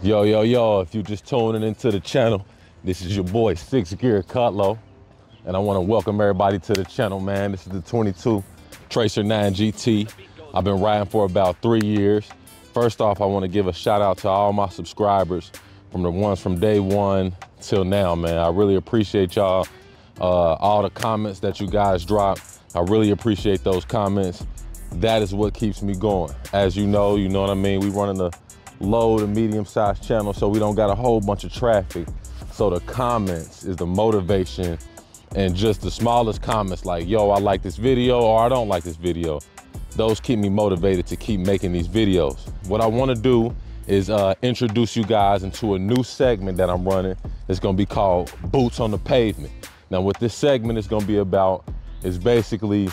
Yo, yo, yo, if you're just tuning into the channel, this is your boy Six Gear Cutloe. And I want to welcome everybody to the channel, man. This is the 22 Tracer 9 GT. I've been riding for about three years. First off, I want to give a shout out to all my subscribers from the ones from day one till now, man. I really appreciate y'all. Uh, all the comments that you guys drop, I really appreciate those comments. That is what keeps me going. As you know, you know what I mean? We running a low to medium sized channel, so we don't got a whole bunch of traffic. So the comments is the motivation and just the smallest comments like, yo, I like this video or I don't like this video. Those keep me motivated to keep making these videos. What I wanna do is uh, introduce you guys into a new segment that I'm running. It's gonna be called Boots on the Pavement. Now what this segment is gonna be about is basically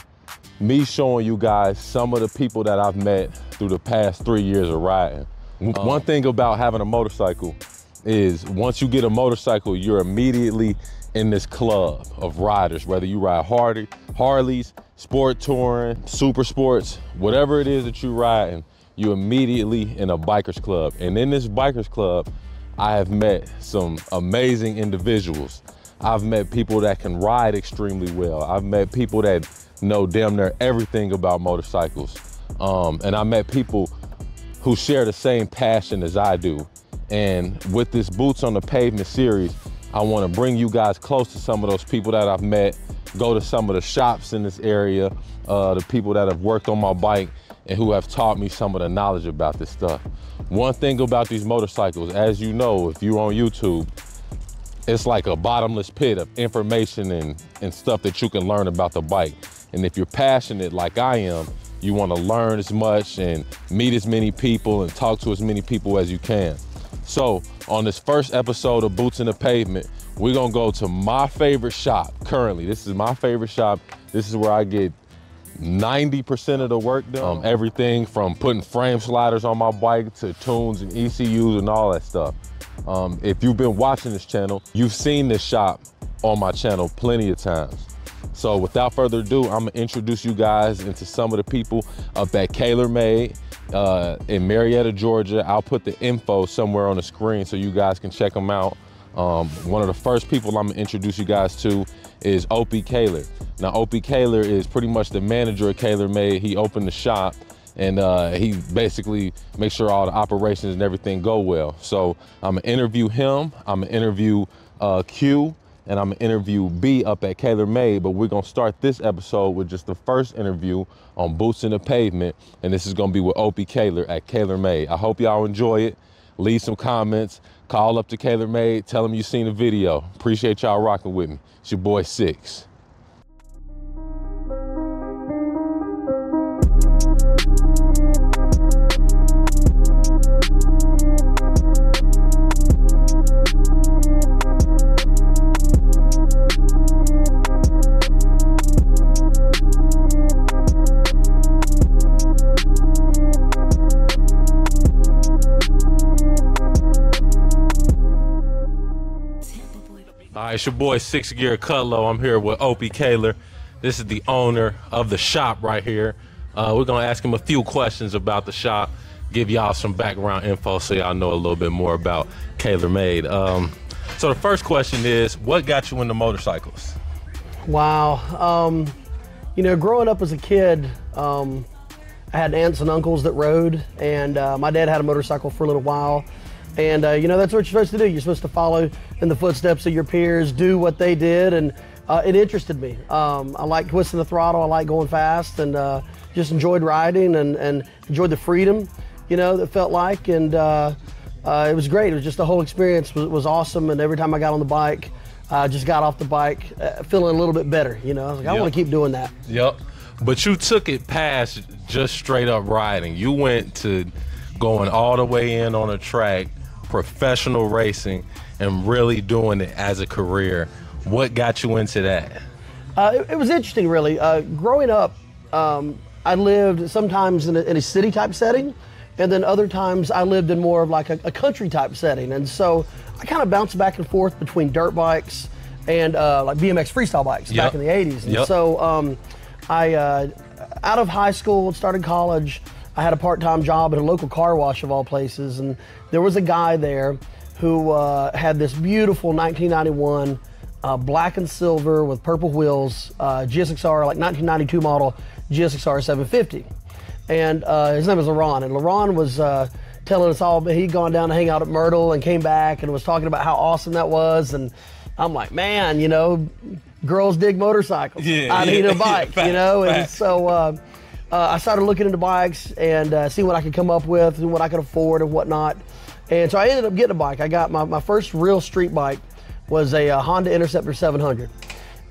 me showing you guys some of the people that I've met through the past three years of riding. Um, One thing about having a motorcycle is once you get a motorcycle, you're immediately in this club of riders, whether you ride Harley, Harleys, sport touring, super sports, whatever it is that you're riding, you're immediately in a bikers club. And in this bikers club, I have met some amazing individuals. I've met people that can ride extremely well. I've met people that know damn near everything about motorcycles. Um, and I met people who share the same passion as I do. And with this Boots on the Pavement series, I wanna bring you guys close to some of those people that I've met, go to some of the shops in this area, uh, the people that have worked on my bike and who have taught me some of the knowledge about this stuff. One thing about these motorcycles, as you know, if you're on YouTube, it's like a bottomless pit of information and, and stuff that you can learn about the bike. And if you're passionate like I am, you want to learn as much and meet as many people and talk to as many people as you can. So on this first episode of Boots in the Pavement, we're gonna go to my favorite shop currently. This is my favorite shop. This is where I get 90% of the work done. Um, everything from putting frame sliders on my bike to tunes and ECUs and all that stuff. Um, if you've been watching this channel, you've seen this shop on my channel plenty of times. So without further ado, I'm gonna introduce you guys into some of the people up at Made uh, in Marietta, Georgia. I'll put the info somewhere on the screen so you guys can check them out. Um, one of the first people I'm gonna introduce you guys to is Opie Caylor. Now, Opie Caylor is pretty much the manager of Caylor Made. He opened the shop and uh, he basically makes sure all the operations and everything go well. So I'm gonna interview him, I'm gonna interview uh, Q, and I'm gonna interview B up at Caylor Made, but we're gonna start this episode with just the first interview on Boots in the Pavement, and this is gonna be with Opie Caylor at Caylor Made. I hope y'all enjoy it. Leave some comments, call up to Caylor Made, tell them you seen the video. Appreciate y'all rocking with me. It's your boy Six. All right, it's your boy Six Gear Cutloe. I'm here with Opie Caylor. This is the owner of the shop right here. Uh, we're gonna ask him a few questions about the shop, give y'all some background info so y'all know a little bit more about Caylor Made. Um, so the first question is, what got you into motorcycles? Wow. Um, you know, growing up as a kid, um, I had aunts and uncles that rode, and uh, my dad had a motorcycle for a little while. And, uh, you know, that's what you're supposed to do. You're supposed to follow in the footsteps of your peers, do what they did, and uh, it interested me. Um, I like twisting the throttle, I like going fast, and uh, just enjoyed riding and, and enjoyed the freedom, you know, that felt like. And uh, uh, it was great. It was just the whole experience was, was awesome. And every time I got on the bike, I just got off the bike uh, feeling a little bit better. You know, I was like, I Yep. want to keep doing that. Yep. But you took it past just straight up riding. You went to going all the way in on a track, professional racing, and really doing it as a career. What got you into that? Uh, it, it was interesting, really. Uh, growing up, um, I lived sometimes in a, in a city type setting, and then other times I lived in more of like a, a country type setting. And so I kind of bounced back and forth between dirt bikes and uh, like BMX freestyle bikes Yep. back in the 80s. And Yep. so um, I, uh, out of high school, started college, I had a part-time job at a local car wash of all places, and there was a guy there who uh, had this beautiful 1991 uh, black and silver with purple wheels uh, GSXR, like 1992 model GSXR 750. And uh, his name was LaRon, and LaRon was uh, telling us all he'd gone down to hang out at Myrtle and came back and was talking about how awesome that was. And I'm like, man, you know, girls dig motorcycles. Yeah, I yeah, need a yeah, bike, fact, you know. And fact. so uh, I started looking into bikes and uh, see what I could come up with and what I could afford and whatnot. And so I ended up getting a bike. I got my, my first real street bike was a, uh Honda Interceptor 700.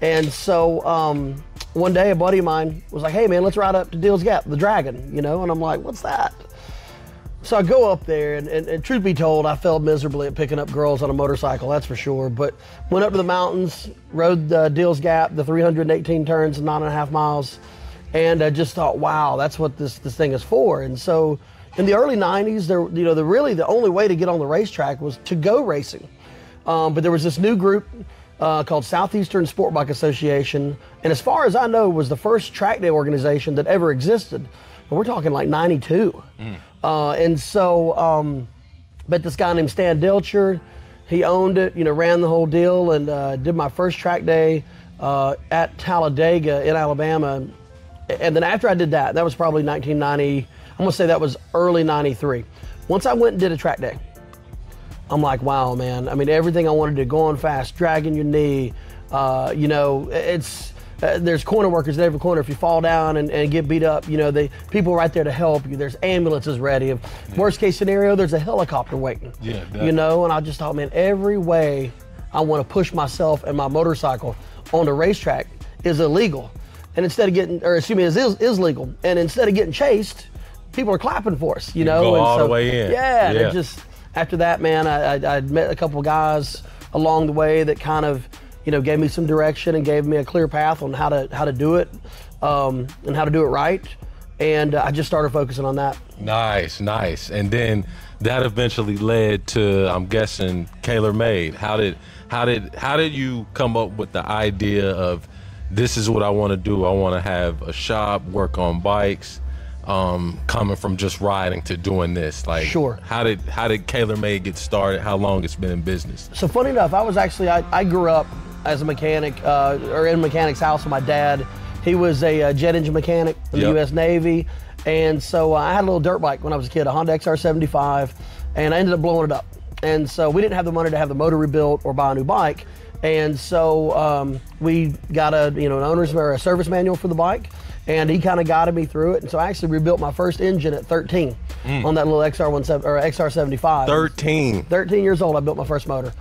And so um, one day a buddy of mine was like, hey man, let's ride up to Deals Gap, the Dragon, you know? And I'm like, what's that? So I go up there, and, and, and truth be told, I failed miserably at picking up girls on a motorcycle, that's for sure. But went up to the mountains, rode uh, Deals Gap, the 318 turns, nine and a half miles, and I just thought, wow, that's what this this thing is for. And so, in the early 90s, there, you know, the really the only way to get on the racetrack was to go racing. Um, but there was this new group uh, called Southeastern Sport Bike Association, and as far as I know, was the first track day organization that ever existed. And we're talking like '92. Uh, and so, um, met this guy named Stan Dilcher. He owned it, you know, ran the whole deal, and uh, did my first track day uh, at Talladega in Alabama. And then after I did that, that was probably 1990. I'm gonna say that was early '93. Once I went and did a track day, I'm like, wow, man. I mean, everything I wanted to go on fast, dragging your knee. Uh, you know, it's uh, there's corner workers at every corner. If you fall down and, and get beat up, you know, the people right there to help you. There's ambulances ready. If worst case scenario, there's a helicopter waiting. Yeah, you know. And I just thought, man, every way I want to push myself and my motorcycle on the racetrack is illegal. And instead of getting, or excuse me, is is, legal. And instead of getting chased, people are clapping for us. You know, go and all the way in. Yeah, and Yeah. just after that, man, I, I, I'd met a couple of guys along the way that kind of, you know, gave me some direction and gave me a clear path on how to how to do it, um, and how to do it right. And uh, I just started focusing on that. Nice, nice. And then that eventually led to, I'm guessing, Caylor Made. How did how did how did you come up with the idea of this is what I want to do? I want to have a shop, work on bikes. Um, coming from just riding to doing this, like, Sure. How did how did Caylor Made get started? How long it's been in business? So funny enough, I was actually I, I grew up as a mechanic uh, or in a mechanic's house with my dad. He was a, uh jet engine mechanic in Yep. the U.S. Navy, and so uh, I had a little dirt bike when I was a kid, a Honda XR75, and I ended up blowing it up. And so we didn't have the money to have the motor rebuilt or buy a new bike, and so um, we got a you know an owner's or a service manual for the bike, and he kind of guided me through it. And so I actually rebuilt my first engine at 13 on that little XR17 or XR75. Thirteen. 13 years old, I built my first motor.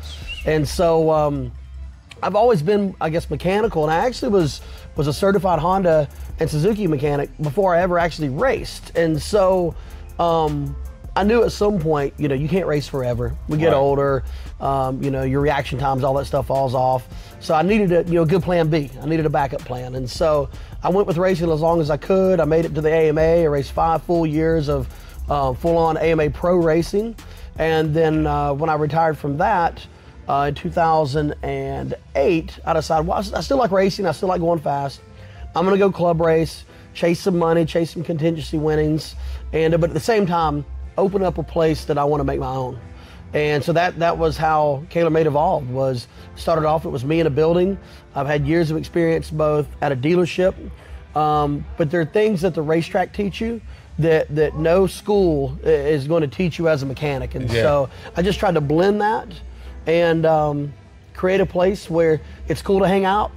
And so um, I've always been, I guess, mechanical. And I actually was was a certified Honda and Suzuki mechanic before I ever actually raced. And so um, I knew at some point, you know, you can't race forever. We get Right. older, um, you know, your reaction times, all that stuff falls off. So I needed a, you know, good plan B. I needed a backup plan. And so I went with racing as long as I could. I made it to the AMA. I raced five full years of uh, full-on AMA pro racing. And then uh, when I retired from that uh, in 2008, I decided, well, I still like racing. I still like going fast. I'm going to go club race, chase some money, chase some contingency winnings, and but at the same time, open up a place that I want to make my own. And so that that was how Caylor Made evolved. Was started off. It was me in a building. I've had years of experience both at a dealership, um, but there are things that the racetrack teach you that that no school is going to teach you as a mechanic. And Yeah. so I just tried to blend that and um, create a place where it's cool to hang out.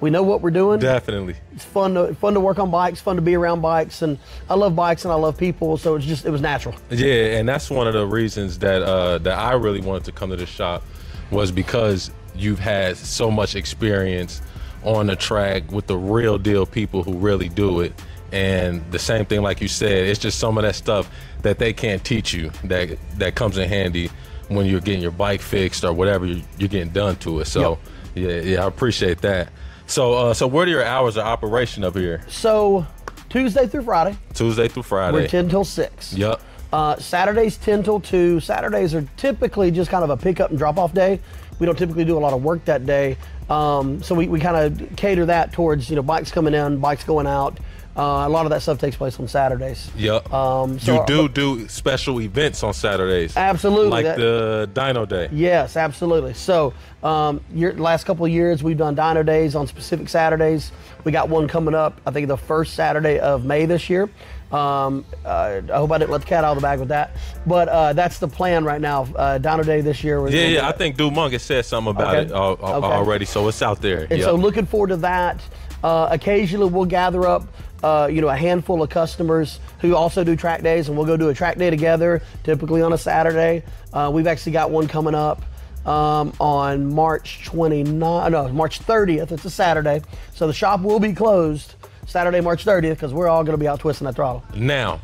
We know what we're doing. Definitely. It's fun to fun to work on bikes, fun to be around bikes, and I love bikes and I love people. So it's just it was natural. Yeah, and that's one of the reasons that uh, that I really wanted to come to the shop was because you've had so much experience on the track with the real deal people who really do it. And the same thing, like you said, it's just some of that stuff that they can't teach you that that comes in handy when you're getting your bike fixed or whatever you're, you're getting done to it. So, yeah, yeah, I appreciate that. So, uh, so what are your hours of operation up here? So Tuesday through Friday, Tuesday through Friday. we're 10 till 6. Yep. Uh, Saturdays 10 till 2. Saturdays are typically just kind of a pick up and drop off day. We don't typically do a lot of work that day. Um, so we, we kind of cater that towards, you know, bikes coming in, bikes going out. Uh, a lot of that stuff takes place on Saturdays. Yep. Um, so you our- do do special events on Saturdays. Absolutely. Like That- the Dyno Day. Yes, absolutely. So, um, your last couple of years, we've done Dyno Days on specific Saturdays. We got one coming up, I think the first Saturday of May this year. Um, uh, I hope I didn't let the cat out of the bag with that, but uh, that's the plan right now. Uh, Dyno Day this year. Yeah, yeah. I think Dude Monk has said something about Okay. it uh, uh, Okay. already, so it's out there. And Yep. so looking forward to that. Uh, occasionally we'll gather up, uh, you know, a handful of customers who also do track days, and we'll go do a track day together, typically on a Saturday. Uh, we've actually got one coming up um, on March 29, no, March 30th. It's a Saturday, so the shop will be closed Saturday, March 30th, because we're all going to be out twisting that throttle. Now,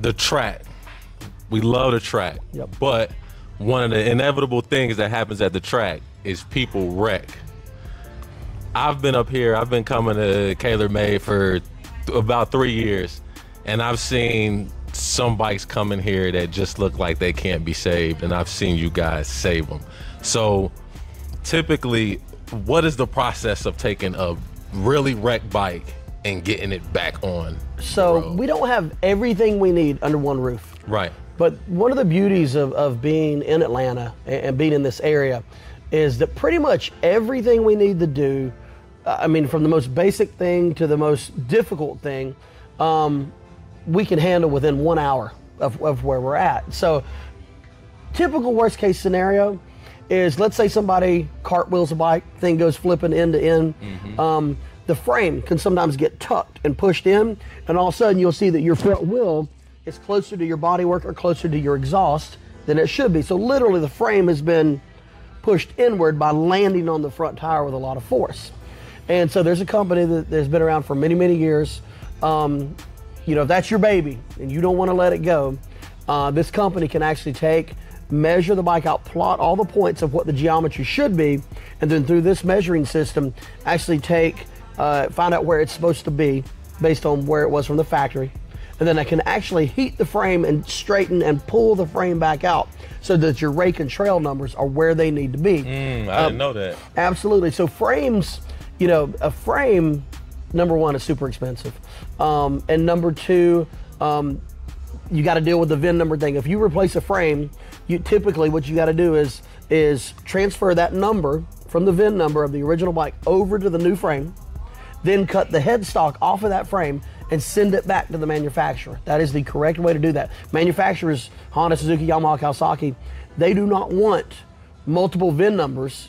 the track. We love the track. Yep. But one of the inevitable things that happens at the track is people wreck. I've been up here, I've been coming to Caylor Made for th- about three years, and I've seen some bikes come in here that just look like they can't be saved, and I've seen you guys save them. So, typically, what is the process of taking a really wrecked bike and getting it back on? So we don't have everything we need under one roof. Right. But one of the beauties of, of being in Atlanta and, being in this area is that pretty much everything we need to do, I mean, from the most basic thing to the most difficult thing, um, we can handle within one hour of, of where we're at. So, typical worst case scenario is let's say somebody cartwheels a bike, thing goes flipping end to end. Um, the frame can sometimes get tucked and pushed in, and all of a sudden you'll see that your front wheel is closer to your bodywork or closer to your exhaust than it should be. So literally, the frame has been pushed inward by landing on the front tire with a lot of force. And so there's a company that has been around for many, many years. Um, you know, if that's your baby and you don't want to let it go, uh, this company can actually take, measure the bike out, plot all the points of what the geometry should be, and then through this measuring system, actually take, uh, find out where it's supposed to be based on where it was from the factory. And then I can actually heat the frame and straighten and pull the frame back out so that your rake and trail numbers are where they need to be. Mm, I didn't know that. Absolutely. So frames, you know, a frame, number one, is super expensive, um, and number two, um, you got to deal with the VIN number thing. If you replace a frame, you typically what you got to do is is transfer that number from the VIN number of the original bike over to the new frame, then cut the headstock off of that frame and send it back to the manufacturer. That is the correct way to do that. Manufacturers, Honda, Suzuki, Yamaha, Kawasaki, they do not want multiple VIN numbers.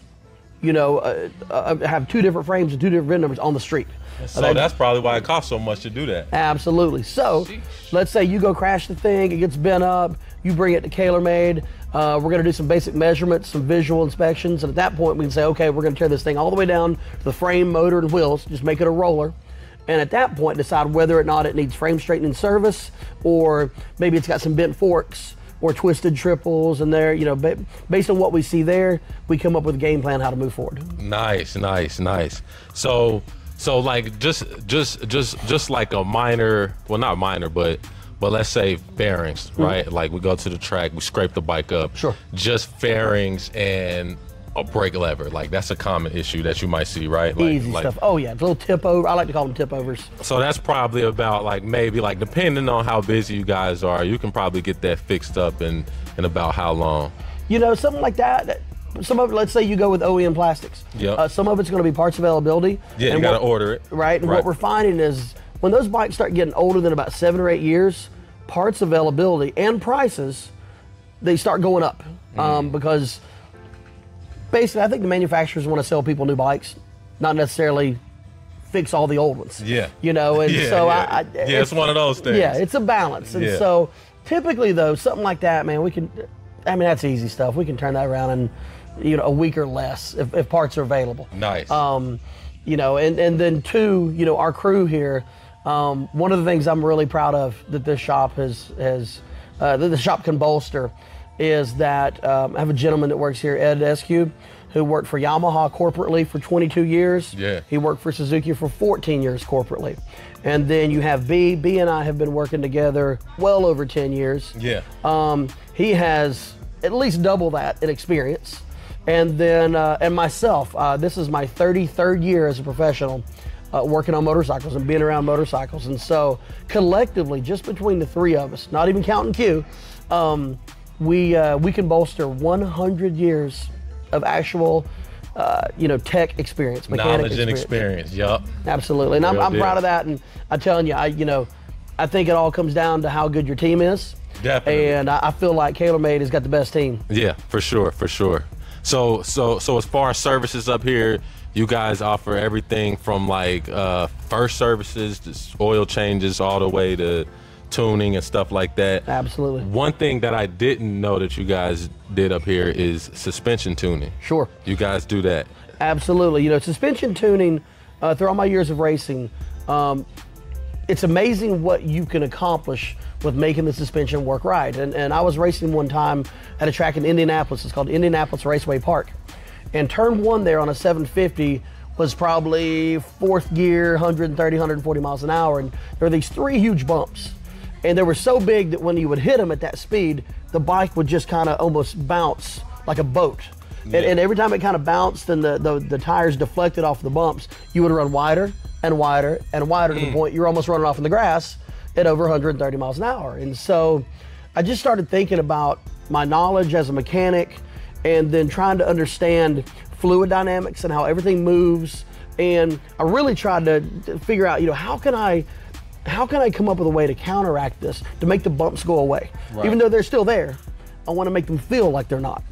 You know, uh, uh, have two different frames and two different VIN numbers on the street. So They- that's probably why it costs so much to do that. Absolutely. So, let's say you go crash the thing, it gets bent up, you bring it to Caylor-Made. Uh, we're going to do some basic measurements, some visual inspections, and at that point we can say, okay, we're going to tear this thing all the way down to the frame, motor, and wheels. Just make it a roller. And at that point, decide whether or not it needs frame straightening service, or maybe it's got some bent forks or twisted triples, and there, you know, ba- based on what we see there, we come up with a game plan how to move forward. Nice, nice, nice. So, so like just, just, just, just like a minor, well, not minor, but, but let's say fairings, right? Like we go to the track, we scrape the bike up. Mm-hmm. Sure. Just fairings and a brake lever, like that's a common issue that you might see, right? Like, Easy like- stuff. Oh yeah, it's a little tip over. I like to call them tip overs. So that's probably about like maybe like depending on how busy you guys are, you can probably get that fixed up in in about how long? You know, something like that. that- Some of it, let's say you go with OEM plastics. Yep. Uh, some of it's going to be parts availability. Yeah, you got to order it. Right. And Right. what we're finding is when those bikes start getting older than about seven or eight years, parts availability and prices, they start going up um, Mm. because basically, I think the manufacturers want to sell people new bikes, not necessarily fix all the old ones. Yeah. You know, and Yeah, so yeah. I, I Yeah, it's one of those things. Yeah, it's a balance, and Yeah. so typically though, something like that, man, we can. I mean, that's easy stuff. We can turn that around in, you know, a week or less if, if parts are available. Nice. Um, you know, and and then two, you know, our crew here. Um, one of the things I'm really proud of that this shop has has uh, that the shop can bolster is that um, I have a gentleman that works here, Ed Eskew, who worked for Yamaha corporately for 22 years. Yeah. He worked for Suzuki for 14 years corporately. And then you have B. B and I have been working together well over 10 years. Yeah. Um, he has at least double that in experience. And then, uh, and myself, uh, this is my 33rd year as a professional. uh, working on motorcycles and being around motorcycles. And so collectively, just between the three of us, not even counting Q, um, we uh, we can bolster 100 years of actual. Uh, you know, tech experience, Knowledge and experience. Yup. Absolutely, and I'm, I'm deal. proud of that. And I'm telling you, I you know, I think it all comes down to how good your team is. Definitely. And I, I feel like Made has got the best team. Yeah, for sure, for sure. So, so, so as far as services up here, you guys offer everything from like uh, first services, to oil changes, all the way to tuning and stuff like that. Absolutely. One thing that I didn't know that you guys did up here is suspension tuning. Sure. You guys do that. Absolutely. You know, suspension tuning, uh, through all my years of racing, um, it's amazing what you can accomplish with making the suspension work right. And, and I was racing one time at a track in Indianapolis. It's called Indianapolis Raceway Park. And turn one there on a 750 was probably fourth gear, 130, 140 miles an hour. And there were these three huge bumps. And they were so big that when you would hit them at that speed, the bike would just kind of almost bounce like a boat. And, and every time it kind of bounced and the, the, the tires deflected off the bumps, you would run wider and wider and wider to the mm. point you were almost running off in the grass at over 130 miles an hour. And so I just started thinking about my knowledge as a mechanic and then trying to understand fluid dynamics and how everything moves. And I really tried to to figure out, you know, how can I how can I come up with a way to counteract this to make the bumps go away? Right. Even though they're still there, I want to make them feel like they're not.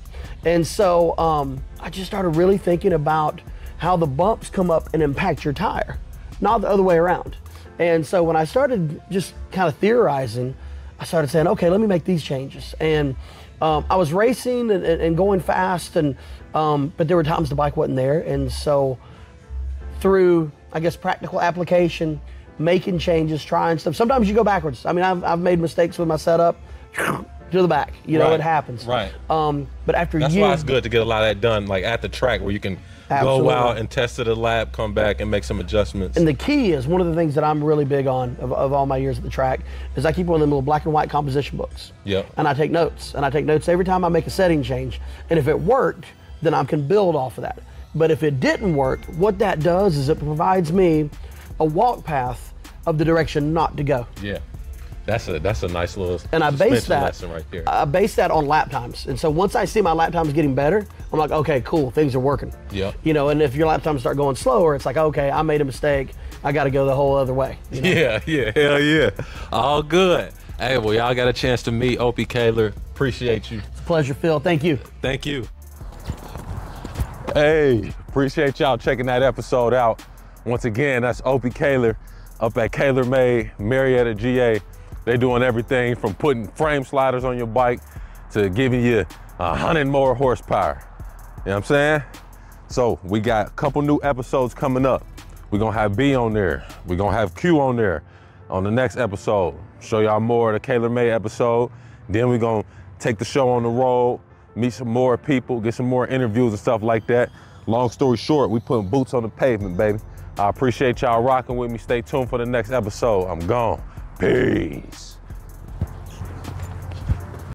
And so um, I just started really thinking about how the bumps come up and impact your tire, not the other way around. And so when I started just kind of theorizing, I started saying, okay, let me make these changes. And um, I was racing and, and and going fast, and um, but there were times the bike wasn't there, and so through, I guess, practical application, making changes, trying stuff. Sometimes you go backwards. I mean, I've, I've made mistakes with my setup to the back. You know, Right, it happens. right. Um, but after That's years, why it's good to get a lot of that done, like at the track, where you can Absolutely. go out and test it at the lab, come back and make some adjustments. And the key is one of the things that I'm really big on of, of all my years at the track is I keep one of them little black and white composition books. Yep. And I take notes. And I take notes every time I make a setting change. And if it worked, then I can build off of that. But if it didn't work, what that does is it provides me a walk path of the direction not to go. yeah, that's a that's a nice little And I base that lesson right there. I base that on lap times. And so once I see my lap times getting better, I'm like, okay, cool, things are working. Yeah. You know, and if your lap times start going slower, it's like, okay, I made a mistake. I got to go the whole other way. you know? Yeah, yeah, hell yeah. All good. Hey, well, y'all got a chance to meet Opie Caylor. Appreciate you. It's a pleasure, Phil. Thank you. Thank you. Hey, appreciate y'all checking that episode out. Once again, that's Opie Caylor up at May, Marietta, GA. They doing everything from putting frame sliders on your bike to giving you a hundred more horsepower. You know what I'm saying? So we got a couple new episodes coming up. We're gonna have B on there. We're gonna have Q on there on the next episode. Show y'all more of the May episode. Then we're gonna take the show on the road, meet some more people, get some more interviews and stuff like that. Long story short, we putting boots on the pavement, baby. I appreciate y'all rocking with me. Stay tuned for the next episode. I'm gone. Peace.